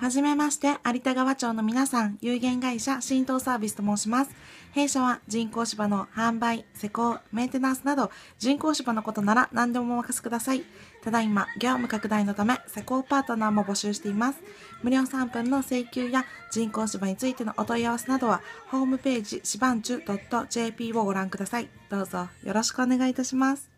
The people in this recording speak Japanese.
はじめまして、有田川町の皆さん、有限会社浸透サービスと申します。弊社は人工芝の販売、施工、メンテナンスなど、人工芝のことなら何でもお任せください。ただいま、業務拡大のため、施工パートナーも募集しています。無料3分の請求や人工芝についてのお問い合わせなどは、ホームページ、しばんちゅ .jp をご覧ください。どうぞよろしくお願いいたします。